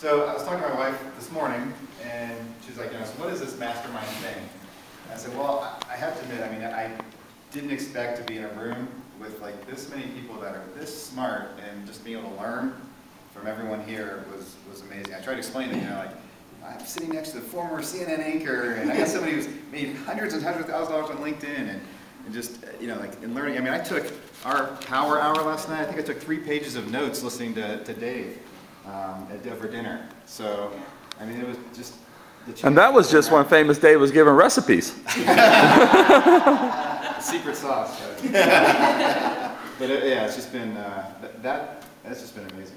So I was talking to my wife this morning, and she's like, you know, so what is this mastermind thing? And I said, well, I have to admit, I mean, I didn't expect to be in a room with like this many people that are this smart, and just being able to learn from everyone here was, was amazing. I tried to explain it, you know, like, I'm sitting next to the former CNN anchor, and I got somebody who's made hundreds and hundreds of thousands of dollars on LinkedIn, and, and just, you know, like, in learning, I mean, I took our power hour last night, I think I took three pages of notes listening to, to Dave um, at over dinner. So, I mean, it was just. the And that was just when Famous Dave was giving recipes. Secret sauce. But, but it, yeah, it's just been, uh, that- that, that's just been amazing.